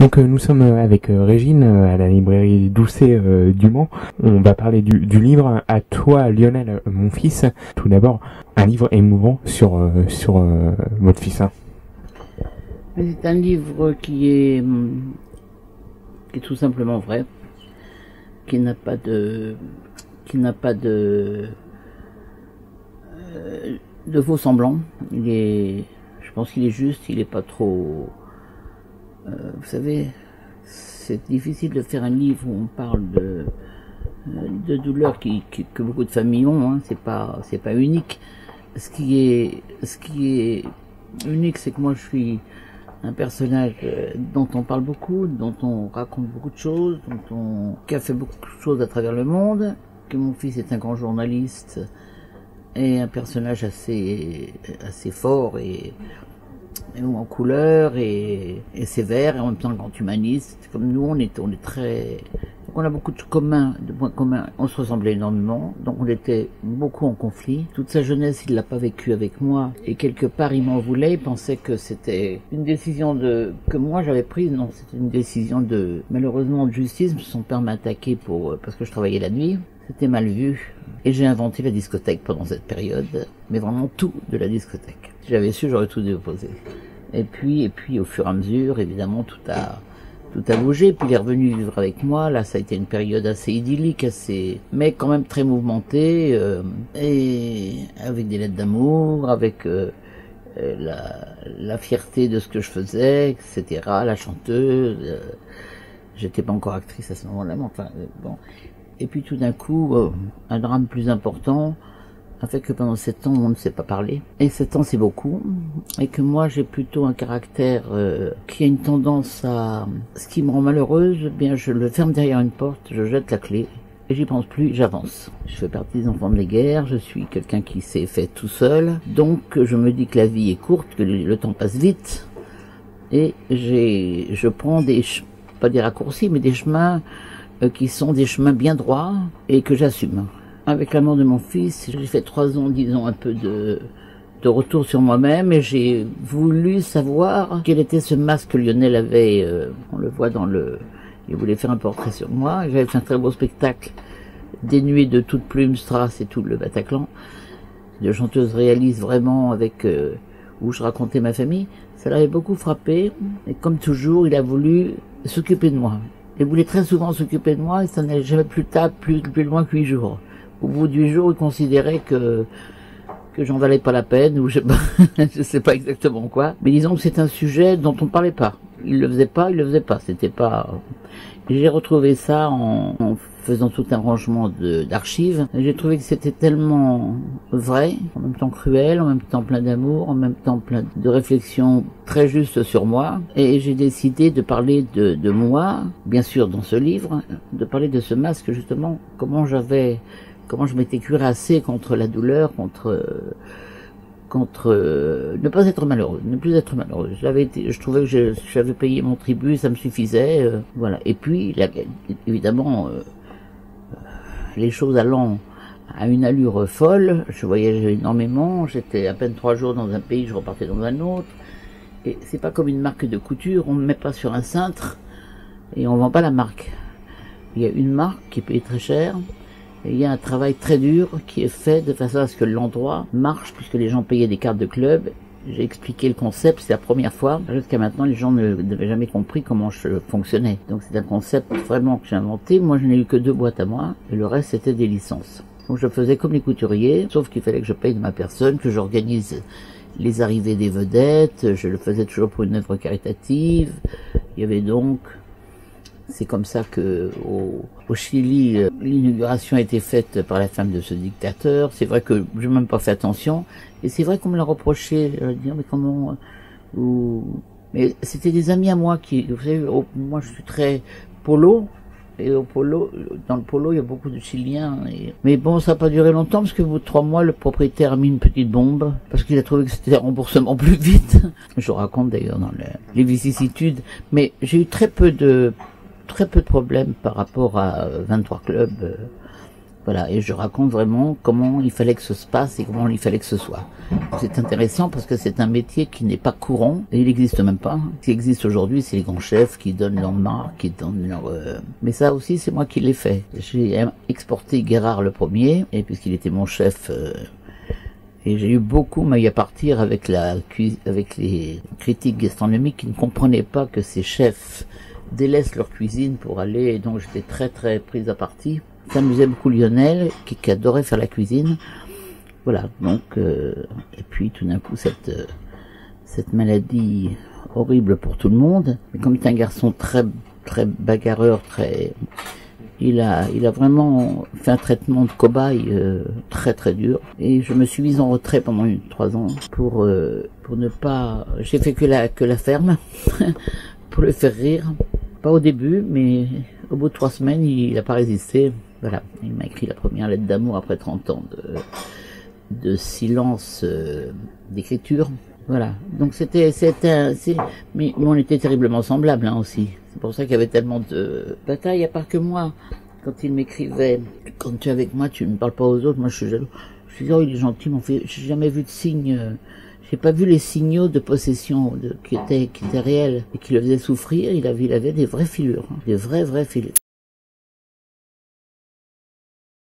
Donc nous sommes avec Régine à la librairie Doucet du Mans. On va parler du, livre À toi Lionel, mon fils. Tout d'abord, un livre émouvant sur, sur votre fils. Hein. C'est un livre qui est, qui est tout simplement vrai, qui n'a pas de, qui n'a pas de, euh, de faux semblants. Il est, je pense qu'il est juste, il n'est pas trop. Euh, vous savez, c'est difficile de faire un livre où on parle de, de douleurs que beaucoup de familles ont. Hein. C'est pas, pas unique. Ce qui est, ce qui est unique, c'est que moi je suis un personnage euh, dont on parle beaucoup, dont on raconte beaucoup de choses, dont on, qui a fait beaucoup de choses à travers le monde, que mon fils est un grand journaliste et un personnage assez, assez fort et, en couleur et, sévère et en même temps grand humaniste. Comme nous, on est, on est très, on a beaucoup de communs, de points communs. On se ressemblait énormément, donc on était beaucoup en conflit. Toute sa jeunesse, il l'a pas vécu avec moi, et quelque part, il m'en voulait. Il pensait que c'était une décision de que moi j'avais prise. Non, c'était une décision de malheureusement de justice. Son père m'a attaqué pour parce que je travaillais la nuit. C'était mal vu. Et j'ai inventé la discothèque pendant cette période, mais vraiment tout de la discothèque. Si j'avais su, j'aurais tout déposé. Et puis, et puis, au fur et à mesure, évidemment, tout a, tout a bougé. Puis il est revenu vivre avec moi. Là, ça a été une période assez idyllique, assez, mais quand même très mouvementée, euh, avec des lettres d'amour, avec euh, euh, la, la, fierté de ce que je faisais, etc. La chanteuse. J'étais pas encore actrice à ce moment-là, mais enfin bon. Et puis tout d'un coup, un drame plus important a fait que pendant sept ans, on ne s'est pas parlé. Et sept ans, c'est beaucoup. Et que moi, j'ai plutôt un caractère euh, qui a une tendance à... Ce qui me rend malheureuse, eh bien, je le ferme derrière une porte, je jette la clé. Et j'y pense plus, j'avance. Je fais partie des enfants de guerre, je suis quelqu'un qui s'est fait tout seul. Donc, je me dis que la vie est courte, que le, temps passe vite. Et j'ai, je prends des, pas des raccourcis, mais des chemins euh, qui sont des chemins bien droits et que j'assume. Avec la mort de mon fils, j'ai fait trois ans, disons, un peu de, de retour sur moi-même et j'ai voulu savoir quel était ce masque que Lionel avait. Euh, on le voit dans le. Il voulait faire un portrait sur moi. J'avais fait un très beau spectacle dénué de toute plume, Strass et tout le Bataclan. De chanteuse réaliste vraiment avec euh, où je racontais ma famille. Ça l'avait beaucoup frappé et comme toujours, il a voulu s'occuper de moi. Il voulait très souvent s'occuper de moi et ça n'allait jamais plus tard, plus, plus loin que huit jours au bout du jour, il considérait que que j'en valais pas la peine ou je je sais pas exactement quoi. Mais disons que c'est un sujet dont on parlait pas. Il le faisait pas, il le faisait pas. C'était pas. J'ai retrouvé ça en, faisant tout un rangement d'archives. J'ai trouvé que c'était tellement vrai, en même temps cruel, en même temps plein d'amour, en même temps plein de réflexions très justes sur moi. Et j'ai décidé de parler de, moi, bien sûr dans ce livre, de parler de ce masque justement, comment j'avais comment je m'étais cuirassé contre la douleur, contre contre ne pas être malheureux, ne plus être malheureux. J'avais je trouvais que j'avais payé mon tribut, ça me suffisait, euh, voilà. Et puis, évidemment, euh, les choses allant à une allure folle, je voyageais énormément, j'étais à peine trois jours dans un pays, je repartais dans un autre. Et c'est pas comme une marque de couture, on ne met pas sur un cintre et on vend pas la marque. Il y a une marque qui paye très cher, il y a un travail très dur qui est fait de façon à ce que l'endroit marche puisque les gens payaient des cartes de club. J'ai expliqué le concept, c'est la première fois. Jusqu'à maintenant, les gens n'avaient jamais compris comment je fonctionnais. Donc c'est un concept vraiment que j'ai inventé. Moi, je n'ai eu que deux boîtes à moi et le reste c'était des licences. Donc je faisais comme les couturiers, sauf qu'il fallait que je paye de ma personne, que j'organise les arrivées des vedettes. Je le faisais toujours pour une œuvre caritative. Il y avait donc c'est comme ça que au, Chili, euh, l'inauguration a été faite par la femme de ce dictateur. C'est vrai que je n'ai même pas fait attention. Et c'est vrai qu'on me l'a reproché. Je dire, mais comment... Euh. Mais c'était des amis à moi qui... Vous savez, moi je suis très polo. Et au polo, dans le polo, il y a beaucoup de Chiliens. Mais bon, ça n'a pas duré longtemps parce que bout de trois mois, le propriétaire a mis une petite bombe parce qu'il a trouvé que c'était un remboursement plus vite. Je raconte d'ailleurs dans les vicissitudes. Mais j'ai eu très peu de très peu de problèmes par rapport à 23 clubs. Voilà, et je raconte vraiment comment il fallait que ce se passe et comment il fallait que ce soit. C'est intéressant parce que c'est un métier qui n'est pas courant, et il n'existe même pas. Ce qui existe aujourd'hui, c'est les grands chefs qui donnent leur marque, qui donnent leur... Euh, mais ça aussi, c'est moi qui l'ai fait. J'ai exporté Guérard le premier, et puisqu'il était mon chef... Euh, et j'ai eu beaucoup maille à partir avec la avec les critiques gastronomiques qui ne comprenaient pas que ces chefs délaissent leur cuisine pour aller, et donc j'étais très très prise à partie s'amusait beaucoup Lionel, qui, adorait faire la cuisine. Voilà, donc, euh, et puis tout d'un coup, cette, euh, cette maladie horrible pour tout le monde. Mais comme c'est un garçon très, très bagarreur, très, il a, il a vraiment fait un traitement de cobaye euh, très très dur. Et je me suis mise en retrait pendant une, trois ans pour, pour ne pas, j'ai fait que la, que la ferme pour le faire rire. Pas au début, mais au bout de trois semaines, il n'a pas résisté. Voilà, il m'a écrit la première lettre d'amour après 30 ans de, silence euh, d'écriture. Voilà, donc c'était, c'était, mais, on était terriblement semblables hein, aussi. C'est pour ça qu'il y avait tellement de batailles, à part que moi, quand il m'écrivait, quand tu es avec moi, tu ne parles pas aux autres, moi je suis jaloux. Je suis oh, il est gentil, mon fils, j'ai jamais vu de signe. Euh, j'ai pas vu les signaux de possession de, qui étaient qui étaient réels et qui le faisaient souffrir. Il avait, il avait des vraies filures, hein, des vraies vraies filures.